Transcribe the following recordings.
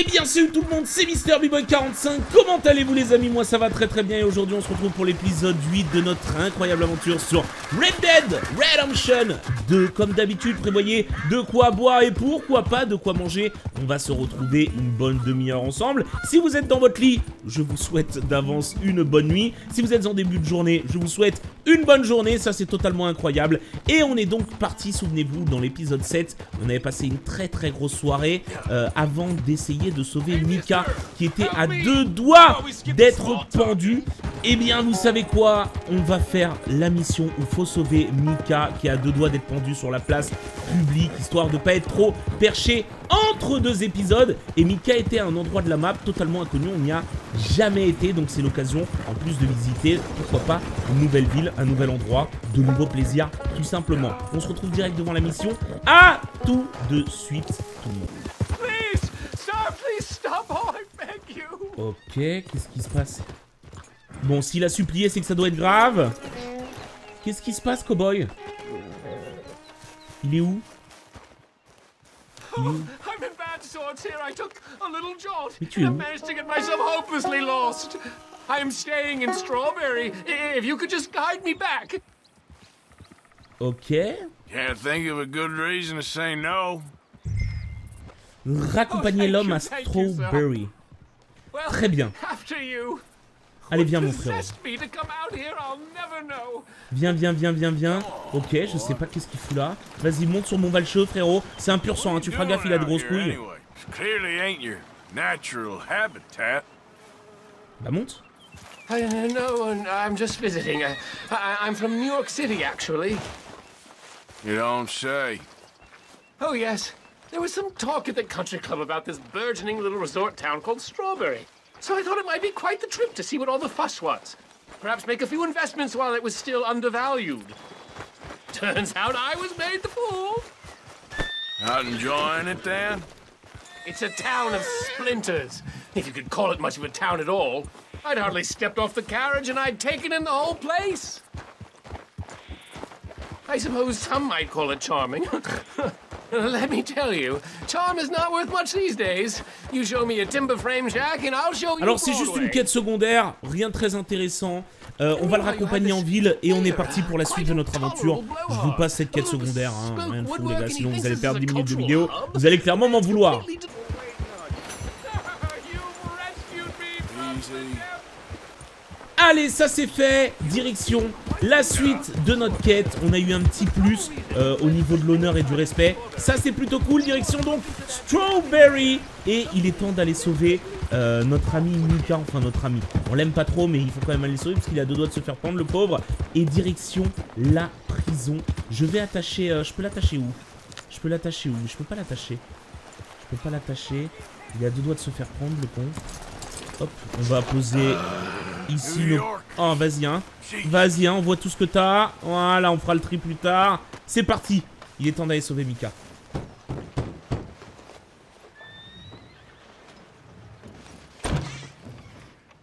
Eh bien salut tout le monde, c'est Mister boy 45 comment allez-vous les amis? Moi ça va très très bien. Et aujourd'hui on se retrouve pour l'épisode 8 de notre incroyable aventure sur Red Dead Redemption 2 Comme d'habitude, prévoyez de quoi boire et pourquoi pas de quoi manger. On va se retrouver une bonne demi-heure ensemble. Si vous êtes dans votre lit, je vous souhaite d'avance une bonne nuit. Si vous êtes en début de journée, je vous souhaite une bonne journée, ça c'est totalement incroyable. Et on est donc parti, souvenez-vous, dans l'épisode 7 On avait passé une très très grosse soirée euh, avant d'essayer de sauver Mika qui était à deux doigts d'être pendu. Eh bien, vous savez quoi? On va faire la mission où faut sauver Mika qui est à deux doigts d'être pendu sur la place publique, histoire de pas être trop perché entre deux épisodes. Et Mika était à un endroit de la map totalement inconnu, on n'y a jamais été, donc c'est l'occasion, en plus de visiter, pourquoi pas, une nouvelle ville, un nouvel endroit, de nouveaux plaisirs, tout simplement. On se retrouve direct devant la mission. À tout de suite, tout le monde. Ok, qu'est-ce qui se passe? Bon, s'il a supplié, c'est que ça doit être grave. Qu'est-ce qui se passe, cowboy? Il est où? Oh, I'm in Mais tu es and où managed to get myself hopelessly lost. I am staying in Strawberry. I- If you could just guide me back. Ok. Can't think of a good reason to say no. Raccompagner Oh, l'homme à. Strawberry. Well, Très bien. After you. Allez, viens, mon know. Viens, viens, viens, viens, viens. Ok, je sais pas qu'est-ce qu'il fout là. Vas-y, monte sur mon valcheux, frérot. C'est un pur sang, hein. tu feras gaffe, il a de grosses couilles. Anyway, It clearly ain't your natural habitat. Bah, monte. I uh, no, I'm just visiting. I, I, I'm from New York City, actually. You don't say. Oh, yes. There was some talk at the country club about this burgeoning little resort town called Strawberry. So I thought it might be quite the trip to see what all the fuss was. Perhaps make a few investments while it was still undervalued. Turns out I was made the fool. Not enjoying it, then? It's a town of splinters, if you could call it much of a town at all. I'd hardly stepped off the carriage and I'd taken in the whole place. I suppose some might call it charming. Let me tell you, charm is not worth much these days. You show me a timber frame shack and I'll show you Alors, c'est juste une quête secondaire, rien de très intéressant. Euh, on va le raccompagner en ville et on est parti pour la suite de notre aventure. Je vous passe cette quête secondaire, hein, sinon vous allez perdre 10 minutes de vidéo. Vous allez clairement m'en vouloir. Allez, ça c'est fait. Direction la suite de notre quête. On a eu un petit plus euh, au niveau de l'honneur et du respect. Ça c'est plutôt cool. Direction donc Strawberry. Et il est temps d'aller sauver euh, notre ami Mika. Enfin notre ami. On l'aime pas trop mais il faut quand même aller le sauver parce qu'il a deux doigts de se faire prendre le pauvre. Et direction la prison. Je vais attacher... euh, je peux l'attacher où? Je peux l'attacher où? Je peux pas l'attacher. Je peux pas l'attacher. Il a deux doigts de se faire prendre le con. Hop, on va poser ici nos... Oh, vas-y, hein. Vas-y, hein, on voit tout ce que t'as. Voilà, on fera le tri plus tard. C'est parti. Il est temps d'aller sauver Mika.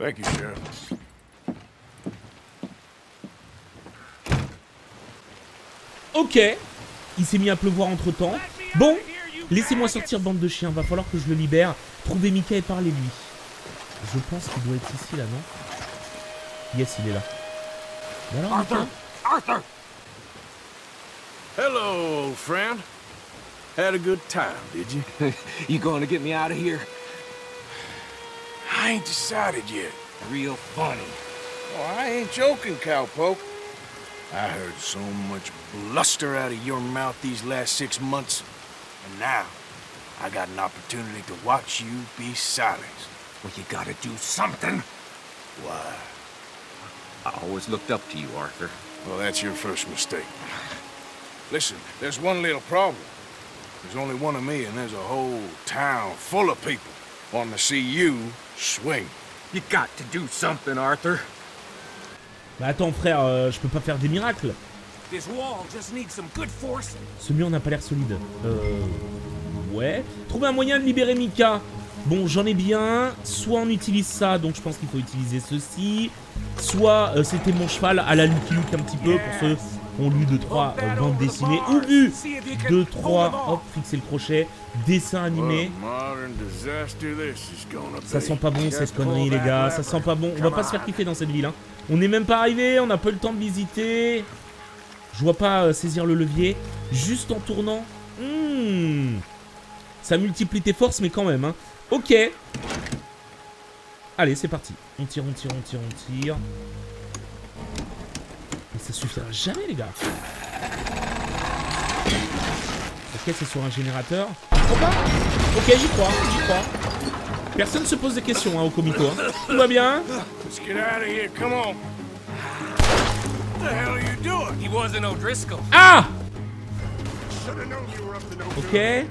Thank you, Sheriff. Ok. Il s'est mis à pleuvoir entre temps. Bon, laissez-moi sortir, bande de chiens. Va falloir que je le libère. Trouvez Mika et parlez-lui. Je pense qu'il doit être ici, là, non? Yes, il est là. Alors, Mika Arthur! Hello, old friend. Had a good time, did you? You going to get me out of here? I ain't decided yet. Real funny. Oh, I ain't joking, cowpoke. I heard so much bluster out of your mouth these last six months, and now I got an opportunity to watch you be silenced. Well, you gotta do something. Why? I always looked up to you, Arthur. Well, that's your first mistake. Listen, there's one little problem. There's only one of me, and there's a whole town full of people wanting to see you swing. You got to do something, Arthur. Bah attends frère, euh, je peux pas faire des miracles. This wall just needs some good forcing. Ce mur n'a pas l'air solide. Euh... Ouais. Trouver un moyen de libérer Mika. Bon, j'en ai bien. Soit on utilise ça, donc je pense qu'il faut utiliser ceci. Soit euh, c'était mon cheval à la Lucky Luke un petit peu pour ceux qui ont lu 2-3 euh, bandes dessinées. Ou vu 2-3, hop, fixer le crochet. Dessin animé. Ça sent pas bon cette connerie les gars, ça sent pas bon. On va pas se faire on. kiffer dans cette ville. Hein. On n'est même pas arrivé, on n'a pas eu le temps de visiter. Je vois pas euh, saisir le levier. Juste en tournant. Hmm. Ça multiplie tes forces mais quand même. Hein. Ok. Allez c'est parti. On tire, on tire, on tire, on tire. Ça suffira jamais les gars. Ok c'est sur un générateur? Pas Ok j'y crois, j'y crois. Personne se pose des questions hein, au comico. hein. Tout va bien? Let's get out of here. Come on. What the hell are you doing? He wasn't O'Driscoll. Ah Ok.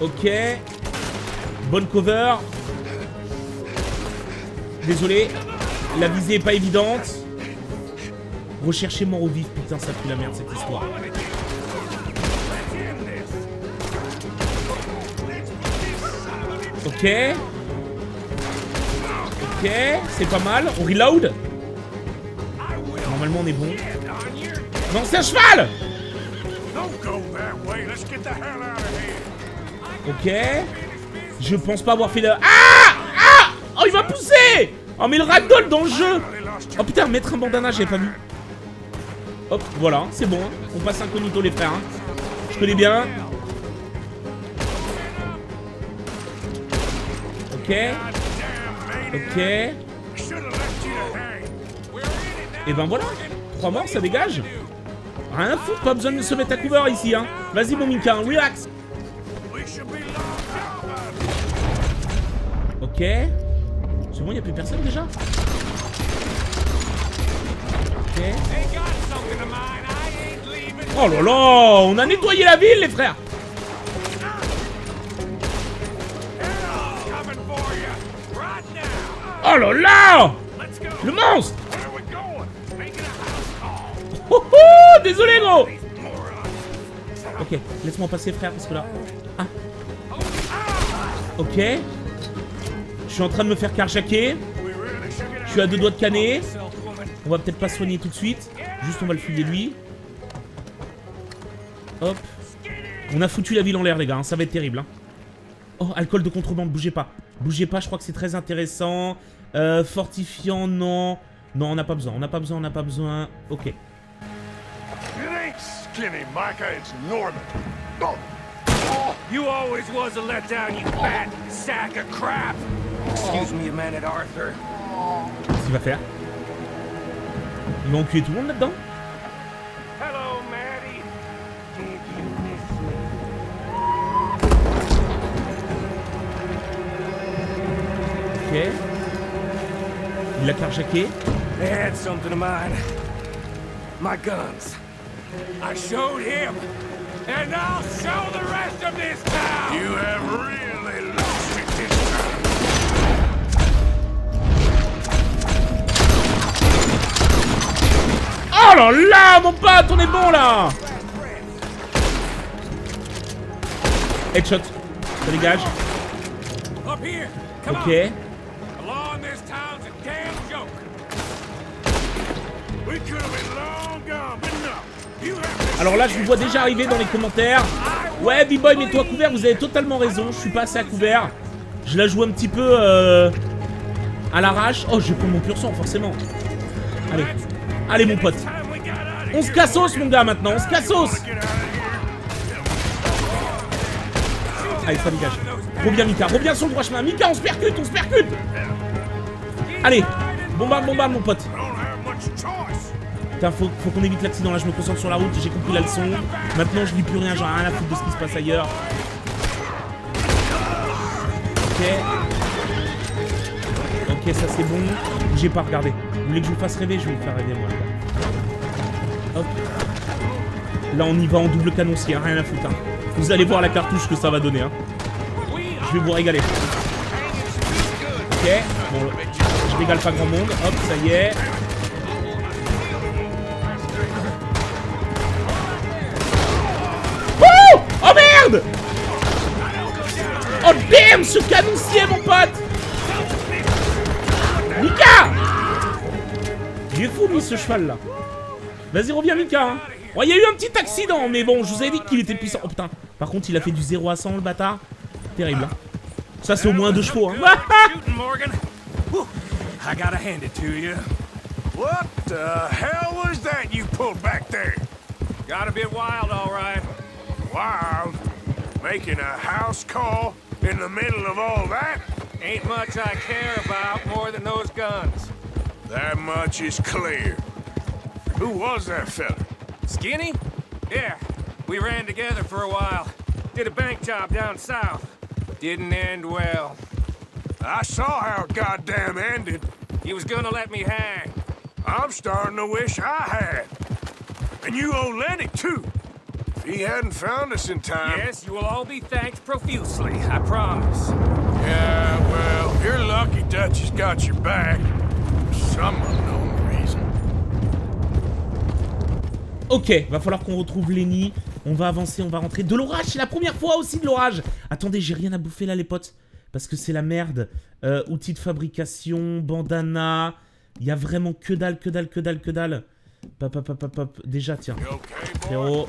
Ok. Bonne cover. Désolé. La visée est pas évidente. Rechercher mort ou vif. Putain, ça pue la merde cette histoire. Ok. Ok. C'est pas mal. On reload. Normalement, on est bon. Non, c'est un cheval. Ok. Je pense pas avoir fait le... Ah Ah Oh, il m'a poussé Oh, mais le ragdoll dans le jeu Oh putain, mettre un bandana, j'ai pas vu. Hop, voilà, c'est bon. On passe incognito, les frères. hein. Je connais bien. Ok. Ok. Et ben voilà. Trois morts, ça dégage. Rien à foutre, pas besoin de se mettre à couvert ici. Hein. Vas-y, mon Minka, hein, relax. Ok. C'est bon, y a plus personne déjà? Oh là là On a nettoyé la ville, les frères. Oh là là. Le monstre. Oh oh Désolé, gros. Ok, laisse-moi passer, frère, parce que là... Ah Ok. Je suis en train de me faire carjacker. Je suis à deux doigts de. Self-woman. On va peut-être pas soigner tout de suite. Juste, on va le fouiller, lui. Hop. On a foutu la ville en l'air, les gars. hein. Ça va être terrible. hein. Oh, alcool de contrebande. Bougez pas. Bougez pas, je crois que c'est très intéressant. Euh, fortifiant, non. Non, on n'a pas besoin. On n'a pas besoin, on n'a pas besoin. Ok. It ain't skinny, Micah. It's Norman. Oh. You always was a letdown, you fat sack of crap. Excuse me a minute, Arthur. Qu'est-ce qu'il va faire? Il va enculer tout le monde là-dedans? Ok. Il l'a carjacké. They had something of mine. My guns. I showed him. And I'll show the rest of this town! You have really lost it this time. Oh là là, mon pote, on est bon là Headshot. Ça dégage. Ok. Alors là, je vous vois déjà arriver dans les commentaires. Ouais, B-Boy, mets-toi couvert, vous avez totalement raison. Je suis pas assez à couvert. Je la joue un petit peu euh, à l'arrache. Oh, je prendre mon pur sang, forcément. Allez. Allez, mon pote. On se cassos, mon gars, maintenant. On se cassos. Allez, ça dégage. Reviens, Mika. Reviens sur le droit chemin. Mika, on se percute, on se percute. Allez. Bombarde, bombarde, mon pote. Faut, qu'on évite l'accident là, je me concentre sur la route, j'ai compris la leçon. Maintenant, je lis plus rien, j'en ai rien à foutre de ce qui se passe ailleurs. Ok. Ok, ça c'est bon. J'ai pas regardé. Vous voulez que je vous fasse rêver? Je vais vous faire rêver moi. gars. Hop. Là, on y va en double canoncier, hein, rien à foutre. hein. Vous allez voir la cartouche que ça va donner. hein. Je vais vous régaler. Ok, bon, je régale pas grand monde. Hop, ça y est. Oh damn, ce canoncier, mon pote Mika Il est fou, ce cheval-là. Vas-y, reviens, Mika. hein. Bon, il y a eu un petit accident, mais bon, je vous ai dit qu'il était puissant. Oh putain. Par contre, il a fait du 0 à 100, le bâtard. Terrible. hein. Ça, c'est au moins deux chevaux. Hein. I gotta hand it to you. What the hell was that you pulled back there? Got a bit wild, all right. Wild? Making a house call? In the middle of all that? Ain't much I care about more than those guns. That much is clear. Who was that fella? Skinny? Yeah, we ran together for a while. Did a bank job down south. Didn't end well. I saw how it goddamn ended. He was gonna let me hang. I'm starting to wish I had. And you owe Lenny, too. He hadn't found us in time... Yes, you will all be thanked profusely, I promise. Yeah, well, you're lucky Dutch has got your back. For some unknown reason. Ok, va falloir qu'on retrouve Lenny. On va avancer, on va rentrer. De l'orage, c'est la première fois aussi de l'orage. Attendez, j'ai rien à bouffer là, les potes. Parce que c'est la merde. Euh, outils de fabrication, bandana. Il y a vraiment que dalle, que dalle, que dalle, que dalle. Pop, pop, pop, pop, pop. Déjà, tiens. Frérot.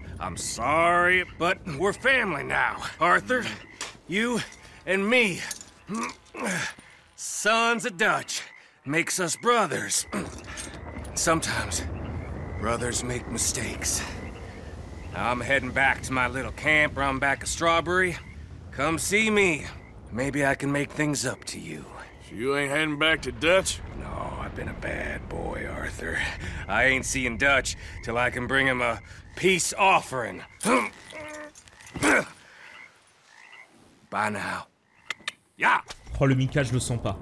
I'm sorry, but we're family now. Arthur, you and me. Sons of Dutch. Makes us brothers. Sometimes brothers make mistakes. Now I'm heading back to my little camp around back of Strawberry. Come see me. Maybe I can make things up to you. So you ain't heading back to Dutch? No, I've been a bad boy, Arthur. I ain't seeing Dutch till I can bring him a peace offering. Bye now. Yeah! Oh, le Mika, je le sens pas.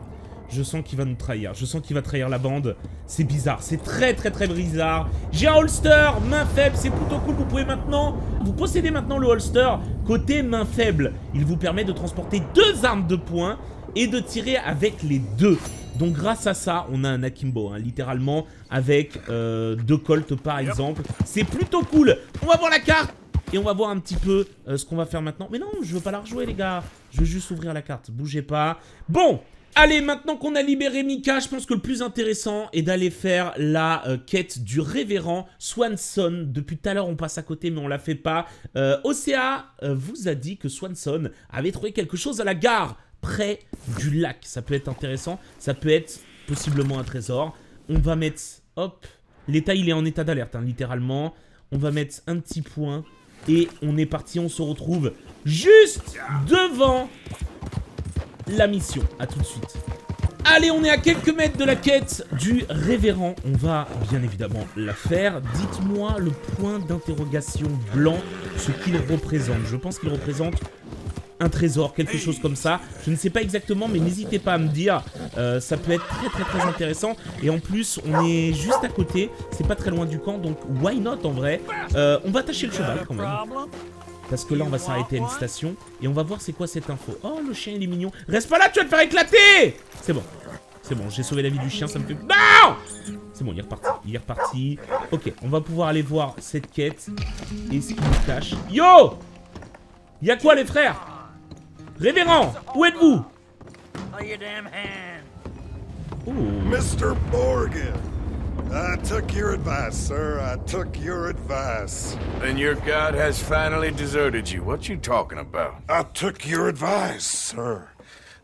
Je sens qu'il va nous trahir. Je sens qu'il va trahir la bande. C'est bizarre. C'est très, très, très bizarre. J'ai un holster, main faible. C'est plutôt cool. Vous pouvez maintenant... Vous possédez maintenant le holster côté main faible. Il vous permet de transporter deux armes de poing et de tirer avec les deux. Donc grâce à ça, on a un akimbo, hein, littéralement, avec euh, deux colts par exemple. C'est plutôt cool. On va voir la carte et on va voir un petit peu euh, ce qu'on va faire maintenant. Mais non, je veux pas la rejouer les gars. Je veux juste ouvrir la carte. Bougez pas. Bon, allez, maintenant qu'on a libéré Mika, je pense que le plus intéressant est d'aller faire la euh, quête du révérend Swanson. Depuis tout à l'heure, on passe à côté, mais on la fait pas. Euh, Océa euh, vous a dit que Swanson avait trouvé quelque chose à la gare, près du lac. Ça peut être intéressant. Ça peut être possiblement un trésor. On va mettre... Hop. L'état, il est en état d'alerte, hein, littéralement. On va mettre un petit point. Et on est parti, on se retrouve juste devant la mission. A tout de suite. Allez, on est à quelques mètres de la quête du révérend. On va bien évidemment la faire. Dites-moi le point d'interrogation blanc, ce qu'il représente. Je pense qu'il représente un trésor, quelque chose comme ça. Je ne sais pas exactement, mais n'hésitez pas à me dire. Euh, ça peut être très très très intéressant. Et en plus, on est juste à côté. C'est pas très loin du camp, donc why not en vrai? Euh, on va attacher le cheval quand même. Parce que là, on va s'arrêter à une station. Et on va voir c'est quoi cette info. Oh, le chien, il est mignon. Reste pas là, tu vas te faire éclater C'est bon. C'est bon, j'ai sauvé la vie du chien, ça me fait... Non C'est bon, il est reparti. Il est reparti. Ok, on va pouvoir aller voir cette quête. Et ce qui nous cache... Yo Y'a quoi, les frères? Révérend, où êtes-vous Oh, Mr. Morgan, I took your advice, sir. I took your advice. Then your god has finally deserted you. What you talking about? I took your advice, sir.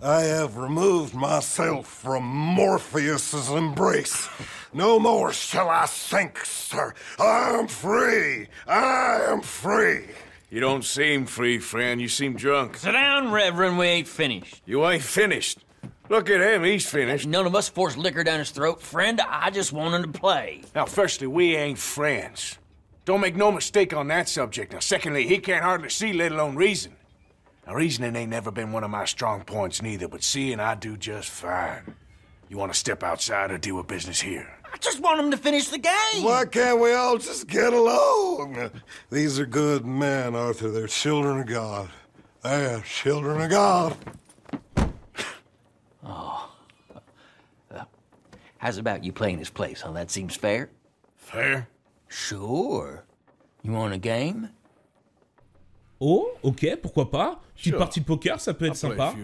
I have removed myself from Morpheus's embrace. No more shall I sink, sir. I am free. I am free. You don't seem free, friend. You seem drunk. Sit down, Reverend. We ain't finished. You ain't finished. Look at him. He's finished. None of us forced liquor down his throat. Friend, I just want him to play. Now, firstly, we ain't friends. Don't make no mistake on that subject. Now, secondly, he can't hardly see, let alone reason. Now, reasoning ain't never been one of my strong points neither, but seeing I do just fine. You want to step outside or do a business here? I just want him to finish the game. Why can't we all just get along? These are good men, Arthur. They're children of God. They're children of God. Oh. Uh, how's about you playing his place, huh? That seems fair? Fair? Sure. You want a game? Oh, ok, pourquoi pas. Petite Sure. partie de poker, ça peut être Play a sympa.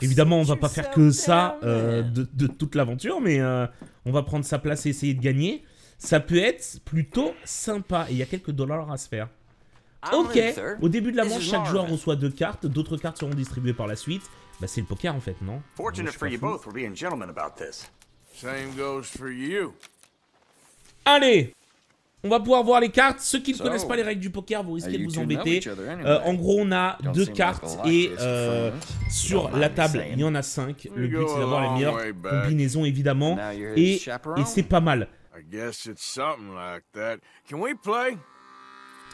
Évidemment, on va pas faire que ça euh, de, de toute l'aventure, mais euh, on va prendre sa place et essayer de gagner. Ça peut être plutôt sympa. Et il y a quelques dollars à se faire. Ok, au début de la manche, chaque joueur reçoit deux cartes. D'autres cartes seront distribuées par la suite. Bah, c'est le poker en fait, non? Moi, je Fortunate suis for pas you fou. both for being gentlemen about this. Same goes for you. Allez on va pouvoir voir les cartes. Ceux qui ne connaissent pas les règles du poker, vous risquez de vous embêter. Euh, en gros, on a deux cartes et euh, sur la table, il y en a cinq. Le but, c'est d'avoir les meilleures combinaisons, évidemment. Et, c'est pas mal.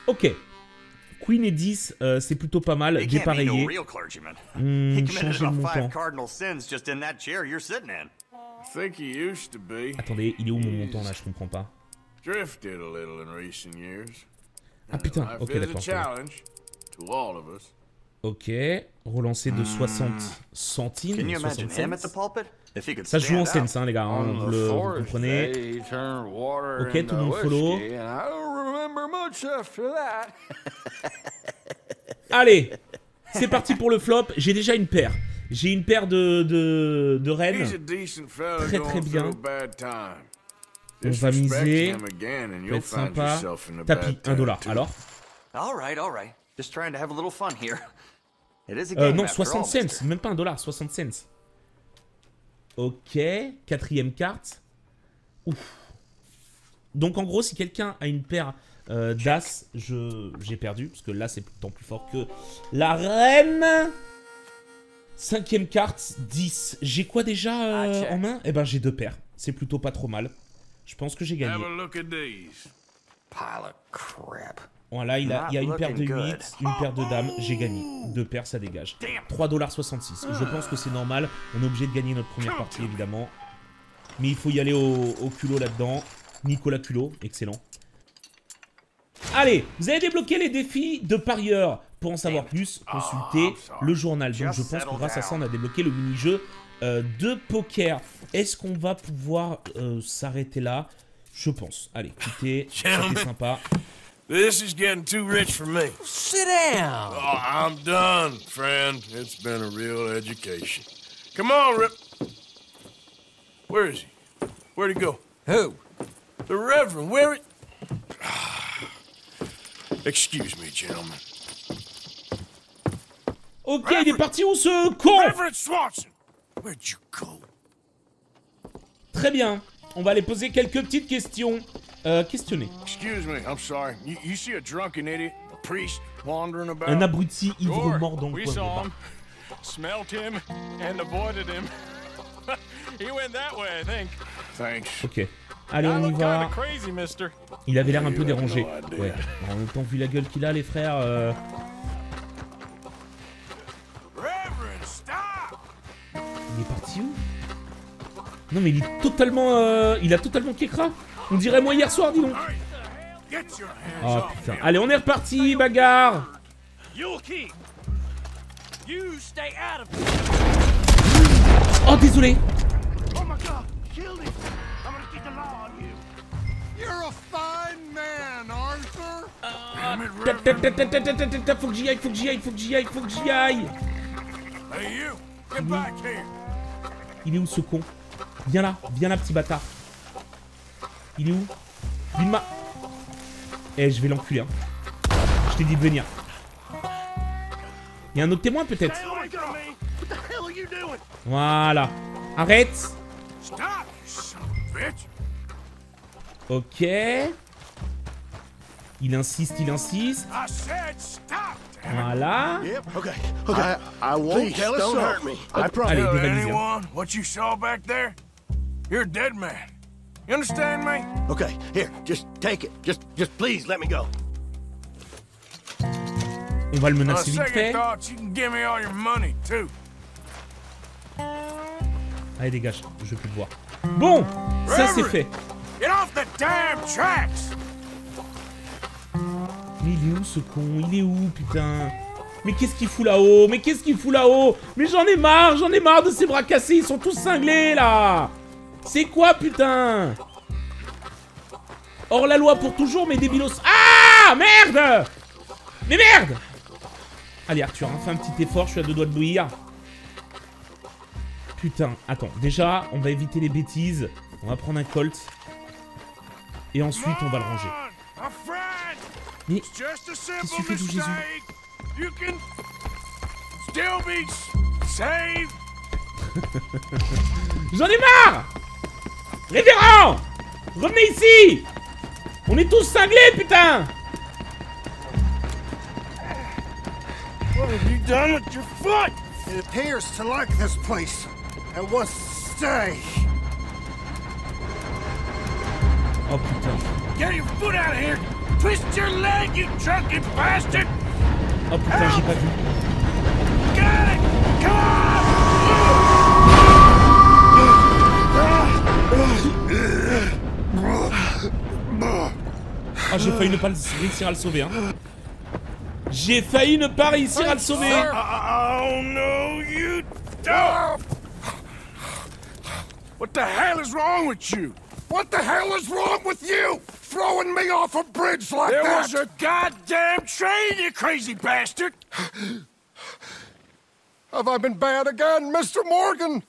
Ok. Queen et 10, euh, c'est plutôt pas mal, dépareillé. Mmh, changer de montant. Attendez, il est où mon montant là? Je comprends pas. Ah putain, ok d'accord. Ok, relancé de 60 centimes. 60 centimes. Ça joue en scène, ça, hein, les gars, hein, vous, le, comprenez. Ok, tout le monde follow. Allez, c'est parti pour le flop. J'ai déjà une paire. J'ai une paire de, de, de. Très très bien. On va miser. être sympa. Tapis, bad 1 dollar. Alors? All right, all right. Just trying to have a little fun here. It is a euh, game Non, after 60 all, cents. Même pas 1 dollar, 60 cents. Ok, quatrième carte. Ouf. Donc en gros, si quelqu'un a une paire euh, d'as, je j'ai perdu. Parce que là, c'est tant plus fort que la reine. Cinquième carte, 10. J'ai quoi déjà euh, check. en main? Eh ben, j'ai deux paires. C'est plutôt pas trop mal. Je pense que j'ai gagné. Have a look at these. Pile of crap. Voilà, il a, il y a une paire de looking 8, good. une paire de dames, j'ai gagné. Deux paires, ça dégage. 3,66$. Je pense que c'est normal. On est obligé de gagner notre première partie, évidemment. Mais il faut y aller au, au culot là-dedans. Nicolas Culot, excellent. Allez, vous avez débloqué les défis de parieurs. Pour en savoir plus, consultez le journal. Donc je pense que grâce à ça, on a débloqué le mini-jeu euh, de poker. Est-ce qu'on va pouvoir euh, s'arrêter là? Je pense. Allez, quittez. C'était sympa. This is getting too rich for me. Sit down. Oh, I'm done, friend. It's been a real education. Come on, Rip. Where is he? Where'd he go? Who? The Reverend, where it? Excuse me, gentlemen. Ok, il est parti où ce con? Reverend Swanson! Where'd you go? Très bien. On va aller poser quelques petites questions. Euh, questionner. Excuse me, I'm sorry. You, you see a drunken idiot, a priest, wandering about? Un abruti ivre mort dans le we coin. saw him, smelt him, and avoided him. he went that way, I think. Thanks. Ok. Allez, I on y va. Il avait l'air un peu dérangé. Ouais. En même temps, vu la gueule qu'il a, les frères. euh, il est parti où? Non mais il est totalement... Euh, il a totalement Kekra On dirait moi hier soir, dis donc. Oh putain. Allez, on est reparti, bagarre. Oh, désolé. Faut que j'y aille, faut que j'y aille, faut que j'y aille, faut que j'y aille. Hey you, get back here. Il est où ce con? Viens là, viens là, petit bâtard. Il est où? Viens ma. Eh, je vais l'enculer. Hein. Je t'ai dit de venir. Il y a un autre témoin peut-être? Voilà. Arrête. Ok. Il insiste, il insiste. I said stop. damn it. Voilà. Allez, anyone what you saw back there? You're a dead man. You understand me? Okay, here, just take it. Just, just please let me go. On va le menacer vite fait. thought, you can give me all your money too. Allez, dégage. Je veux plus te voir. Bon, ça c'est fait. Get off the damn tracks. Il est où ce con? Il est où, putain? Mais qu'est-ce qu'il fout là-haut? Mais qu'est-ce qu'il fout là-haut? Mais j'en ai marre, j'en ai marre de ces bras cassés, ils sont tous cinglés, là! C'est quoi, putain? Hors la loi pour toujours, mais débilos... Ah! Merde! Mais merde! Allez, Arthur, hein, fais un petit effort, je suis à deux doigts de bouillir. Putain, attends, déjà, on va éviter les bêtises. On va prendre un Colt. Et ensuite, on va le ranger. Mais It's just a simple tu fais d'où, Jésus mistake. You can still be s- saved. J'en ai marre Révérend Revenez ici On est tous cinglés, putain What have you done with your foot? It appears to like this place and wants to stay. Oh putain. Get your foot out of here. Twist your leg, you drunken bastard. Oh putain, j'ai pas vu. Come on. Ah, j'ai failli ne pas réussir à le sauver, hein. J'ai failli ne pas réussir à le sauver Oh no, you don't! What the hell is wrong with you? What the hell is wrong with you? Throwing me off a bridge like There that? was a goddamn train, you crazy bastard! Have I been bad again, Mr. Morgan?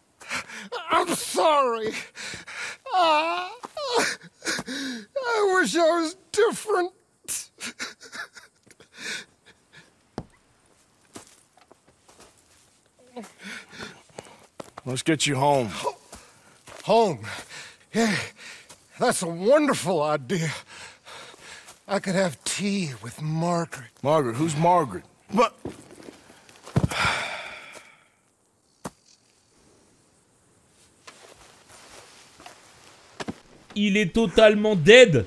I'm sorry. Ah, I wish I was different. Let's get you home. Home. Yeah, that's a wonderful idea. I could have tea with Margaret. Margaret, who's Margaret? Il est totalement dead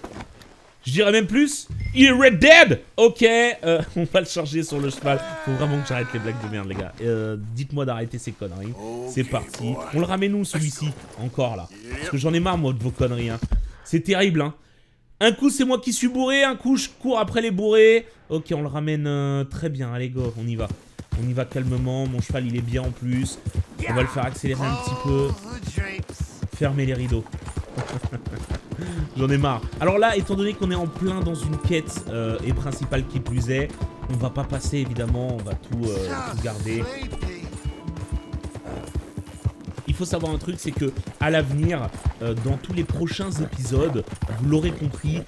Je dirais même plus, il est red dead Ok, euh, on va le charger sur le cheval. Faut vraiment que j'arrête les blagues de merde, les gars. Euh, Dites-moi d'arrêter ces conneries. C'est parti. On le ramène où, celui-ci? Encore, là. Parce que j'en ai marre, moi, de vos conneries, hein. C'est terrible, hein. Un coup, c'est moi qui suis bourré. Un coup, je cours après les bourrés. Ok, on le ramène euh, très bien. Allez, go, on y va. On y va calmement. Mon cheval, il est bien en plus. On va le faire accélérer un petit peu. Fermez les rideaux. J'en ai marre. Alors là, étant donné qu'on est en plein dans une quête euh, et principale qui plus est, on va pas passer évidemment, on va tout, euh, tout garder. Faut savoir un truc, c'est que à l'avenir, euh, dans tous les prochains épisodes, vous l'aurez compris,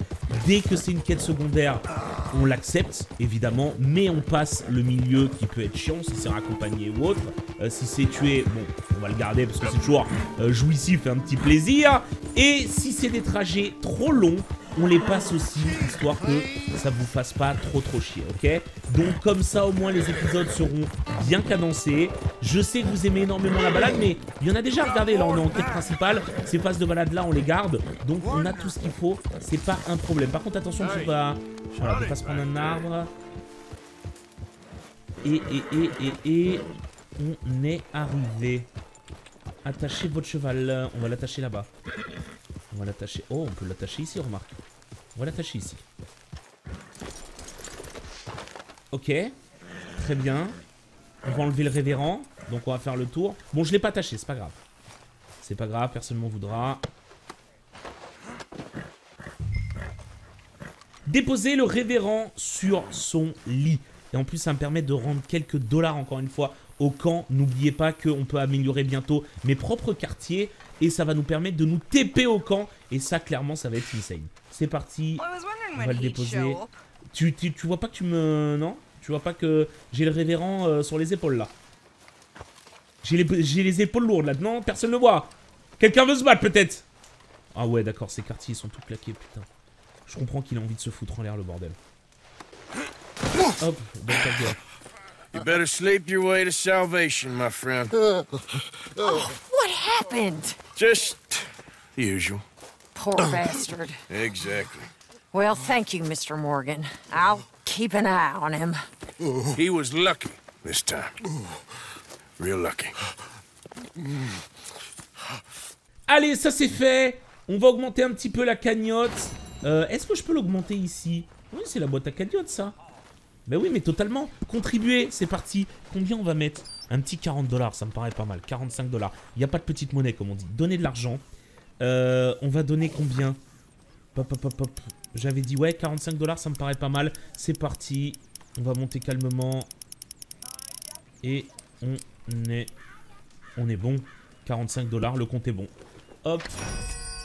dès que c'est une quête secondaire, on l'accepte évidemment, mais on passe le milieu qui peut être chiant si c'est raccompagné ou autre. Euh, si c'est tué, bon, on va le garder parce que c'est toujours euh, jouissif et un petit plaisir. Et si c'est des trajets trop longs, on les passe aussi, histoire que ça vous fasse pas trop trop chier, ok? Donc comme ça au moins les épisodes seront bien cadencés. Je sais que vous aimez énormément la balade, mais il y en a déjà, regardez, là on est en quête principale, ces phases de balade là on les garde, donc on a tout ce qu'il faut, c'est pas un problème. Par contre attention, faut pas, voilà, faut pas se prendre un arbre. Et, et, et, et, et, on est arrivé. Attachez votre cheval, on va l'attacher là-bas. On va l'attacher. Oh, on peut l'attacher ici, remarque. On va l'attacher ici. Ok. Très bien. On va enlever le révérend. Donc on va faire le tour. Bon, je l'ai pas attaché, c'est pas grave. C'est pas grave, personne m'en voudra. Déposer le révérend sur son lit. Et en plus, ça me permet de rendre quelques dollars, encore une fois, au camp. N'oubliez pas qu'on peut améliorer bientôt mes propres quartiers. Et ça va nous permettre de nous TP au camp. Et ça, clairement, ça va être insane. C'est parti. On va le déposer. Tu, tu, tu vois pas que tu me... Non? Tu vois pas que j'ai le révérend euh, sur les épaules, là J'ai les, j'ai les épaules lourdes là. Non, personne ne voit. Quelqu'un veut se battre peut-être Ah ouais, d'accord, ces quartiers ils sont tout claqués, putain. Je comprends qu'il a envie de se foutre en l'air le bordel. Hop, dans ta gueule. You better sleep your way to salvation, my friend. What happened? Just the usual. Poor bastard. Exactly. Well, thank you, Mr. Morgan. I'll keep an eye on him. He was lucky this time. Real lucky. Allez, ça c'est fait. On va augmenter un petit peu la cagnotte. Euh, Est-ce que je peux l'augmenter ici? Oui, c'est la boîte à cagnotte, ça. Ben oui, mais totalement. Contribuer, c'est parti. Combien on va mettre? Un petit 40 dollars, ça me paraît pas mal. 45 dollars. Il n'y a pas de petite monnaie, comme on dit. Donner de l'argent. Euh, on va donner combien? Pop, pop, pop, pop. J'avais dit, ouais, 45 dollars, ça me paraît pas mal. C'est parti. On va monter calmement. Et on est... On est bon. 45 dollars, le compte est bon. Hop.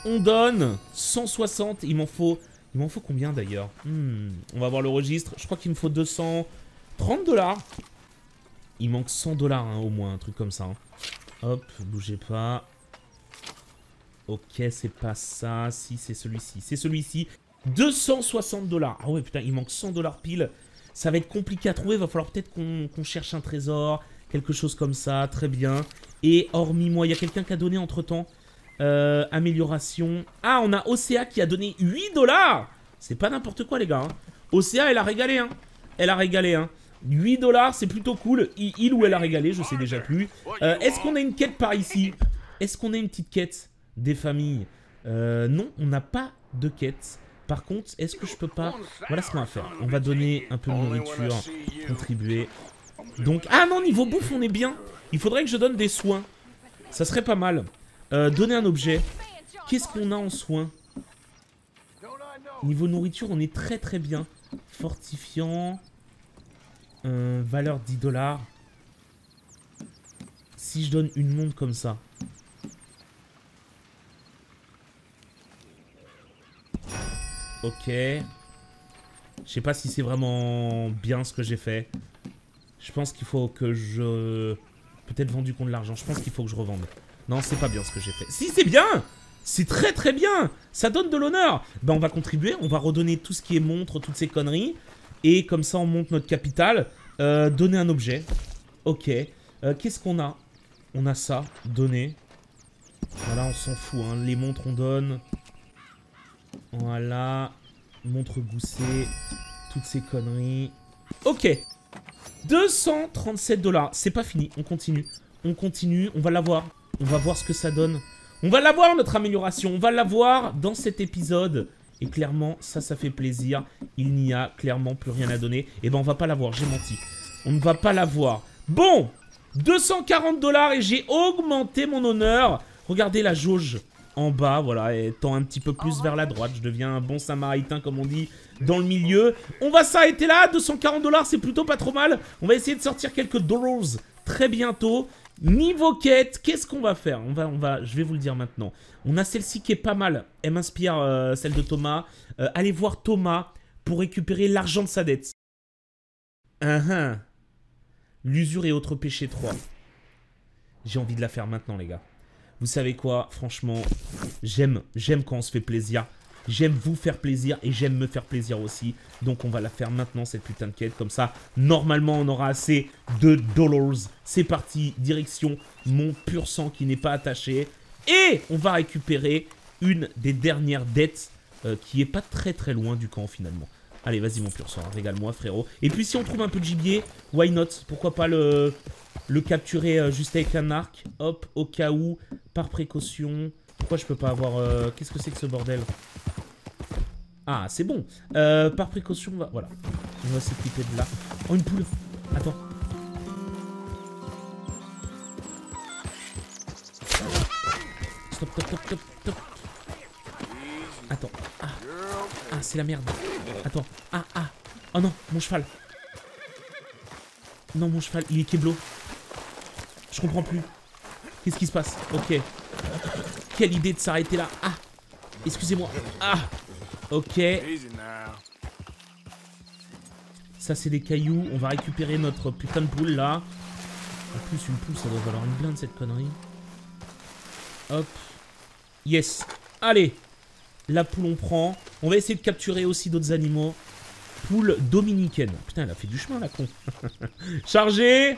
On donne 160. Il m'en faut... Il m'en faut combien d'ailleurs? Hmm, On va voir le registre. Je crois qu'il me faut 230 dollars. Il manque 100 dollars hein, au moins, un truc comme ça. hein. Hop, bougez pas. Ok, c'est pas ça. Si, c'est celui-ci. C'est celui-ci. 260 dollars. Ah ouais, putain, il manque 100 dollars pile. Ça va être compliqué à trouver. Va falloir peut-être qu'on cherche un trésor. Quelque chose comme ça. Très bien. Et hormis moi, il y a quelqu'un qui a donné entre-temps. Euh, amélioration. Ah, on a Océa qui a donné 8 dollars. C'est pas n'importe quoi, les gars. hein. Océa, elle a régalé. Hein. Elle a régalé. Hein. 8 dollars, c'est plutôt cool. Il, il ou elle a régalé, je sais déjà plus. Euh, Est-ce qu'on a une quête par ici? Est-ce qu'on a une petite quête des familles? Euh, Non, on n'a pas de quête. Par contre, est-ce que je peux pas... Voilà ce qu'on va faire. On va donner un peu de nourriture, contribuer. Donc, ah non, niveau bouffe, on est bien. Il faudrait que je donne des soins. Ça serait pas mal. Euh, donner un objet. Qu'est-ce qu'on a en soins Niveau nourriture, on est très très bien. Fortifiant. Euh, valeur 10 dollars. Si je donne une montre comme ça. Ok. Je sais pas si c'est vraiment bien ce que j'ai fait. Je pense qu'il faut que je... Peut-être vendu contre l'argent. Je pense qu'il faut que je revende. Non, c'est pas bien ce que j'ai fait. Si, c'est bien C'est très très bien Ça donne de l'honneur Ben, on va contribuer. On va redonner tout ce qui est montre, toutes ces conneries. Et comme ça, on monte notre capital. Euh, donner un objet. Ok. Euh, Qu'est-ce qu'on a? On a ça. Donner. Voilà, on s'en fout. Hein. Les montres, on donne. Voilà. Montre goussée. Toutes ces conneries. Ok. 237 dollars. C'est pas fini. On continue. On continue. On va l'avoir. On va voir ce que ça donne. On va l'avoir, notre amélioration. On va l'avoir dans cet épisode. Et clairement, ça, ça fait plaisir. Il n'y a clairement plus rien à donner. Et ben, on va pas l'avoir. J'ai menti. On ne va pas l'avoir. Bon 240 dollars et j'ai augmenté mon honneur. Regardez la jauge en bas, voilà, et tend un petit peu plus vers la droite. Je deviens un bon samaritain, comme on dit, dans le milieu. On va s'arrêter là, 240 dollars, c'est plutôt pas trop mal. On va essayer de sortir quelques dollars très bientôt. Niveau quête, qu'est-ce qu'on va faire? On va, on va, Je vais vous le dire maintenant. On a celle-ci qui est pas mal. Elle m'inspire euh, celle de Thomas. Euh, allez voir Thomas pour récupérer l'argent de sa dette. Hein. L'usure et autres péchés 3. J'ai envie de la faire maintenant, les gars. Vous savez quoi Franchement, j'aime, j'aime quand on se fait plaisir. J'aime vous faire plaisir et j'aime me faire plaisir aussi. Donc on va la faire maintenant, cette putain de quête. Comme ça, normalement, on aura assez de dollars. C'est parti, direction mon pur sang qui n'est pas attaché. Et on va récupérer une des dernières dettes euh, qui est pas très très loin du camp finalement. Allez, vas-y mon pur sang, régale-moi frérot. Et puis si on trouve un peu de gibier, why not? Pourquoi pas le, le capturer euh, juste avec un arc? Hop, au cas où, par précaution. Pourquoi je peux pas avoir... euh, Qu'est-ce que c'est que ce bordel? Ah, c'est bon. Euh, par précaution, on va... Voilà. On va s'équiper de là. Oh, une poule Attends. Stop, stop, stop, stop, stop. Attends. Ah, ah c'est la merde. Attends. Ah, ah. Oh non, mon cheval. Non, mon cheval, il est keblo. Je comprends plus. Qu'est-ce qui se passe Ok. Quelle idée de s'arrêter là. Ah Excusez-moi. Ah Ok. Ça, c'est des cailloux. On va récupérer notre putain de poule là. En plus, une poule, ça doit valoir une blinde, cette connerie. Hop. Yes. Allez. La poule, on prend. On va essayer de capturer aussi d'autres animaux. Poule dominicaine. Putain, elle a fait du chemin, la con. Chargé.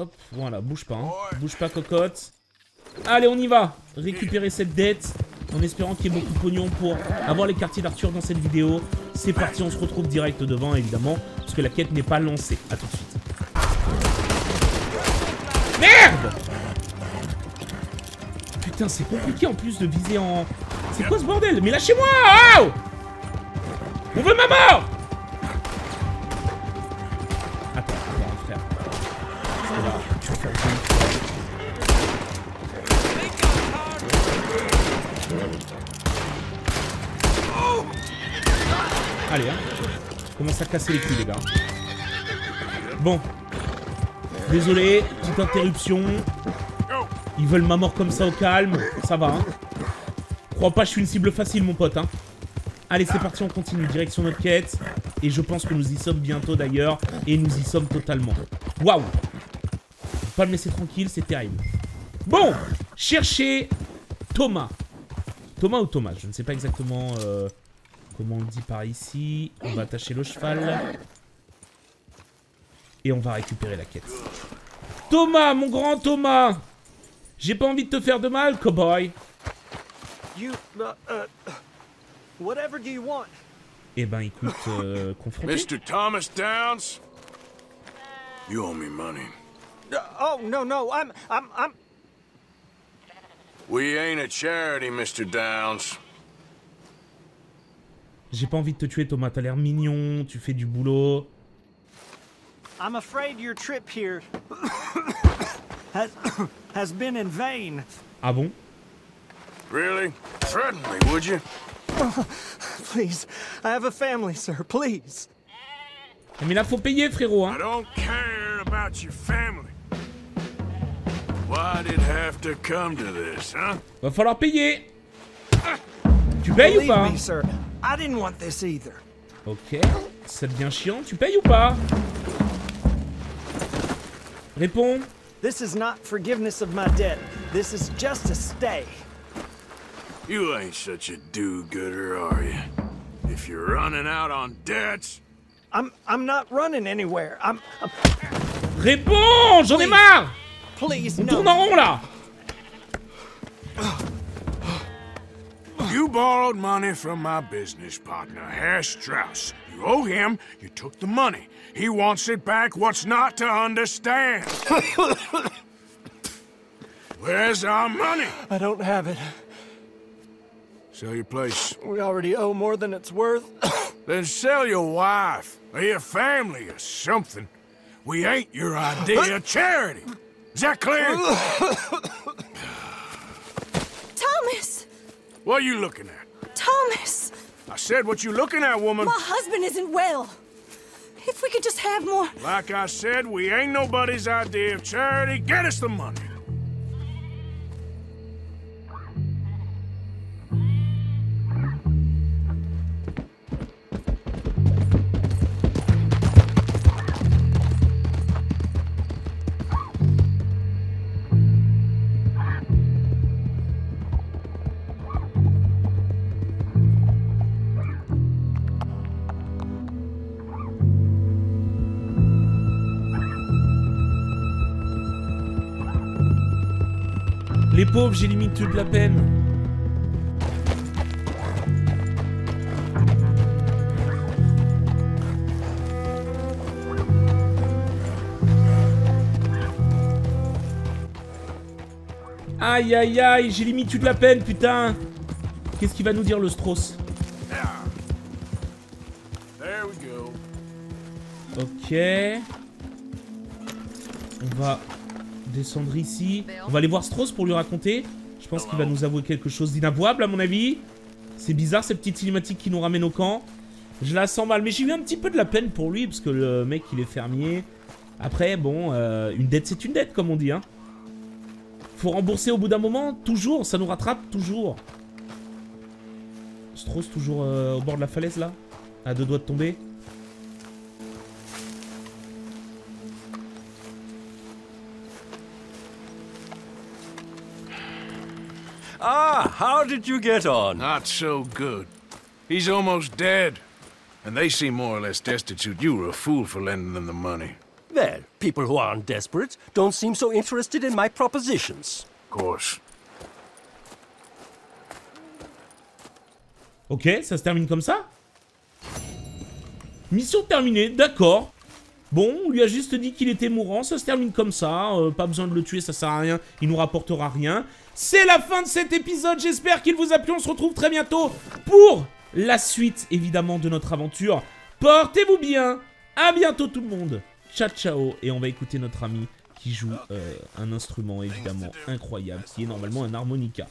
Hop, voilà, bouge pas. Hein. Bouge pas, cocotte. Allez, on y va. Récupérer cette dette. En espérant qu'il y ait beaucoup de pognon pour avoir les quartiers d'Arthur dans cette vidéo. C'est parti, on se retrouve direct devant, évidemment. Parce que la quête n'est pas lancée. A tout de suite. Merde Putain, c'est compliqué en plus de viser en... C'est quoi ce bordel? Mais lâchez-moi oh On veut ma mort casser les couilles, les gars. Bon. Désolé, petite interruption. Ils veulent ma mort comme ça au calme. Ça va, hein. Crois pas, je suis une cible facile, mon pote, hein. Allez, c'est parti, on continue. Direction notre quête. Et je pense que nous y sommes bientôt, d'ailleurs. Et nous y sommes totalement. Waouh Pas me laisser tranquille, c'est terrible. Bon Cherchez Thomas. Thomas ou Thomas Je ne sais pas exactement euh, comment on le dit par ici. On va attacher le cheval. Et on va récupérer la quête. Thomas, mon grand Thomas J'ai pas envie de te faire de mal, cowboy. You, uh, uh, whatever do you want? Eh ben, écoute, euh, confronté. Mr. Thomas Downs? You owe me money. Uh, oh no, no, I'm, I'm, I'm. We ain't a charity, Mr. Downs. J'ai pas envie de te tuer, Thomas. T'as l'air mignon, tu fais du boulot. I'm afraid your trip here has has been in vain. Ah bon? Really? Threaten me, would you? Please, I have a family, sir. Please. Mais là, faut payer, frérot, hein. I don't care about your family. Why did it have to come to this, huh? Va falloir payer. Tu payes ou Believe pas me, sir. I didn't want this either. Ok. Ça devient chiant. Tu payes ou pas Réponds. This is not forgiveness of my debt. This is just a stay. You ain't such a do-gooder, are you? If you're running out on debts, I'm I'm not running anywhere. I'm, I'm Réponds J'en ai marre please On no. tourne en rond, là you borrowed money from my business partner, Herr Strauss. You owe him, you took the money. He wants it back, what's not to understand? Where's our money? I don't have it. Sell your place. We already owe more than it's worth. Then sell your wife, or your family, or something. We ain't your idea of charity. Is that clear? Thomas! What are you looking at? Thomas! I said what you looking at, woman. My husband isn't well. If we could just have more. Like I said, we ain't nobody's idea of charity. Get us the money. Les pauvres, j'ai limite toute la peine. Aïe aïe aïe, j'ai limite toute la peine, putain Qu'est-ce qu'il va nous dire le Strauss? Ok. On va descendre ici. On va aller voir Strauss pour lui raconter. Je pense qu'il va nous avouer quelque chose d'inavouable à mon avis. C'est bizarre cette petite cinématique qui nous ramène au camp. Je la sens mal, mais j'ai eu un petit peu de la peine pour lui parce que le mec il est fermier. Après bon, euh, une dette c'est une dette comme on dit hein. Faut rembourser au bout d'un moment, toujours, ça nous rattrape toujours. Strauss toujours euh, au bord de la falaise là, à deux doigts de tomber. How did you get on? Not so good. He's almost dead. And they seem more or less destitute. You were a fool for lending them the money. Well, people who aren't desperate don't seem so interested in my propositions. Of course. Ok, ça se termine comme ça Mission terminée, d'accord. Bon, on lui a juste dit qu'il était mourant, ça se termine comme ça, euh, pas besoin de le tuer, ça sert à rien, il nous rapportera rien. C'est la fin de cet épisode, j'espère qu'il vous a plu, on se retrouve très bientôt pour la suite, évidemment, de notre aventure. Portez-vous bien, à bientôt tout le monde, ciao ciao, et on va écouter notre ami qui joue euh, un instrument évidemment incroyable, qui est normalement un harmonica.